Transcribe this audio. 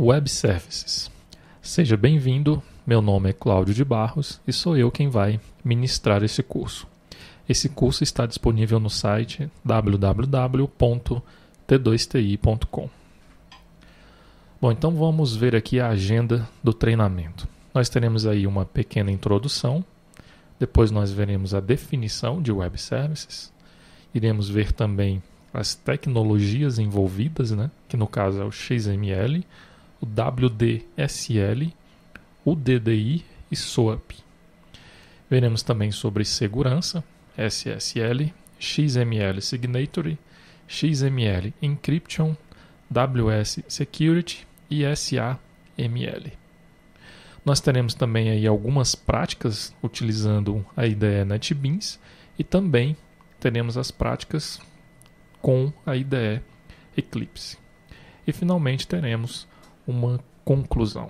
Web Services. Seja bem-vindo, meu nome é Cláudio de Barros e sou eu quem vai ministrar esse curso. Esse curso está disponível no site www.t2ti.com. Bom, então vamos ver aqui a agenda do treinamento. Nós teremos aí uma pequena introdução, depois nós veremos a definição de web services, iremos ver também as tecnologias envolvidas, né, que no caso é o XML, o WDSL, o DDI e SOAP. Veremos também sobre segurança, SSL, XML Signatory, XML Encryption, WS Security e SAML. Nós teremos também aí algumas práticas utilizando a IDE NetBeans e também teremos as práticas com a IDE Eclipse. E finalmente teremos uma conclusão.